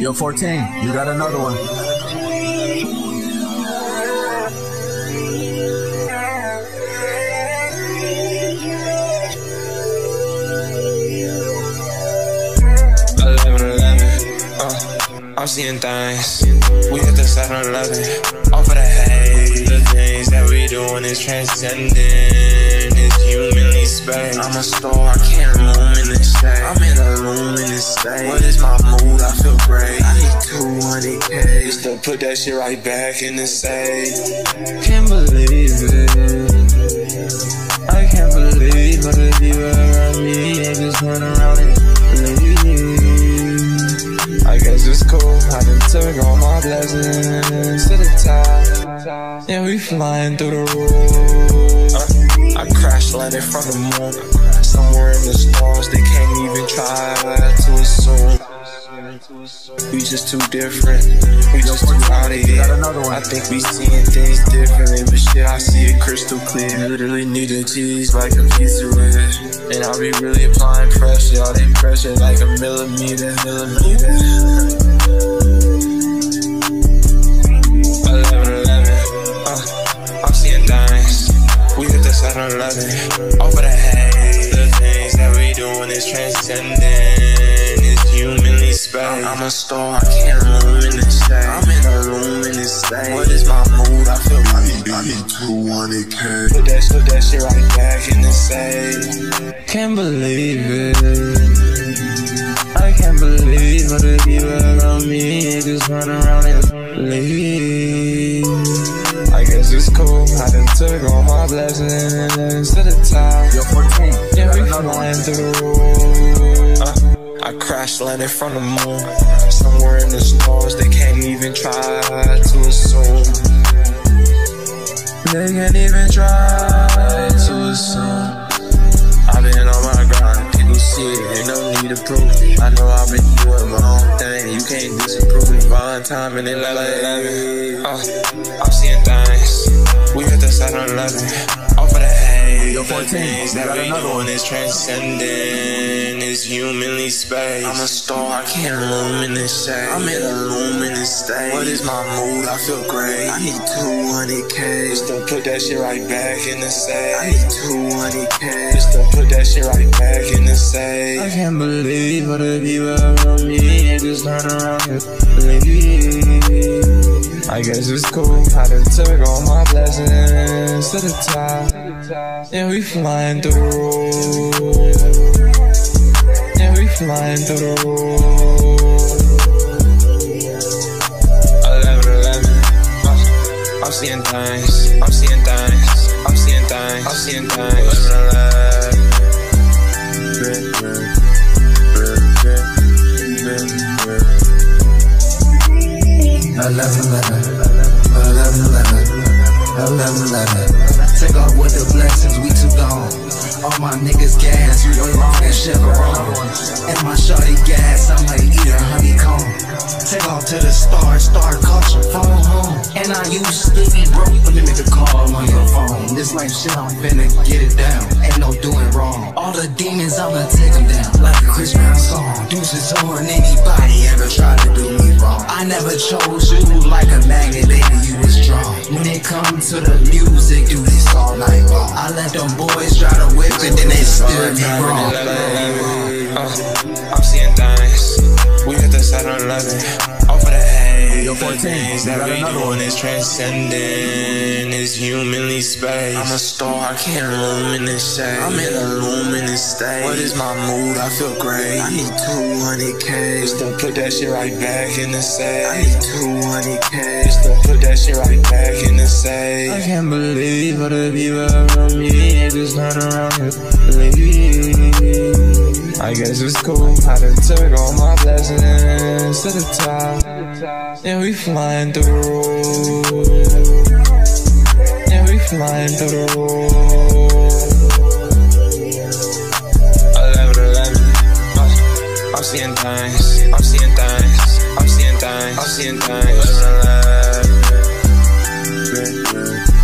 Yo, 14, you got another one. Uh, I'm seeing things. We hit the 7 Eleven. Off of the hay. The things that we doing is transcending. It's humanly space. I'm a star, I can't state. I'm in a this state. What is my mood? I feel great. To put that shit right back in the safe. Can't believe it. I can't believe what the people around me ain't just run around and leave. I guess it's cool. I done took all my blessings to the top. Yeah, we flying through the roof. Uh, I crash landed from the moon. Somewhere in the stars, they can't even try to assume. We just too different. We just too out of here. I think we seeing things differently, but shit, I see it crystal clear. Literally need a cheese like a pizza with. And I be really applying pressure, all they pressure like a millimeter, millimeter. 11, 11, uh, I'm seeing things. We hit the 7 Eleven. Off of the hay. The things that we doing is transcending. It's humanly space. I'm a star, I can't this state. I'm in a room in this state. What is my mood? I feel need, I need 200k. Put that, put that shit right back in the safe. Can't believe it. I can't believe what the people around me just run around and leave. I guess it's cool. I done took all my blessings to the top. Yo, 14, Yeah, we flying through. Uh, I crash landed from the moon. Somewhere in the stars, they can't even try to assume. They can't even try to assume. I've been on my grind, people see it, ain't no need to prove. I know I've been doing my own thing, you can't disapprove. Divine time and 11 uh, I'm seeing things. We hit the 7 Eleven. Off the hay. Yo, the 14, things that we doing is transcending. It's humanly space. I'm a star, I can't in this shade. I'm in a luminous state. What is my mood? I feel great. I need 200k. Just to put that shit right back in the safe. I need 200k. Just to put that shit right back in the safe. I can't believe what the people around me just turn around and leave. I guess it's cool. I done took all my blessings to the top. Yeah, we flying through. Yeah, we flying through the roof. 11, 11. Uh, I'm seeing things. I'm seeing things. I'm seeing things. I'm seeing things. 11, 11. Eleven, eleven, eleven, the blessings, we too gone. All my niggas gas, you don't long and Chevron. And my shorty gas, I might eat her honeycomb. Take off to the stars, start caution, phone home. And I used to be broke, but make a call on your phone. This life shit, I'm finna get it down. Ain't no doing wrong. All the demons, I'ma take them down. Like a Chris Brown song. Deuces on anybody ever try to do me wrong. I never chose you like a magnet, baby, you was drawn. When it come to the music, do let them boys try to whip it, then they still be wrong. Uh, I'm seeing things. We hit the side on 11 your 14. That we doing is transcending. It's humanly space. I'm a star, I can't illuminate. I'm in a luminous state. What is my mood? I feel great. I need 200k. Just to put that shit right back in the safe. I need 200k. Just to put that shit right back in the safe. I can't believe all the people around me. Just not around here. I guess it's cool. I to take all my blessings to the top. And we flying through And we flying through the I'm, seeing things. I'm seeing things. I'm seeing things. I'm seeing things. 11.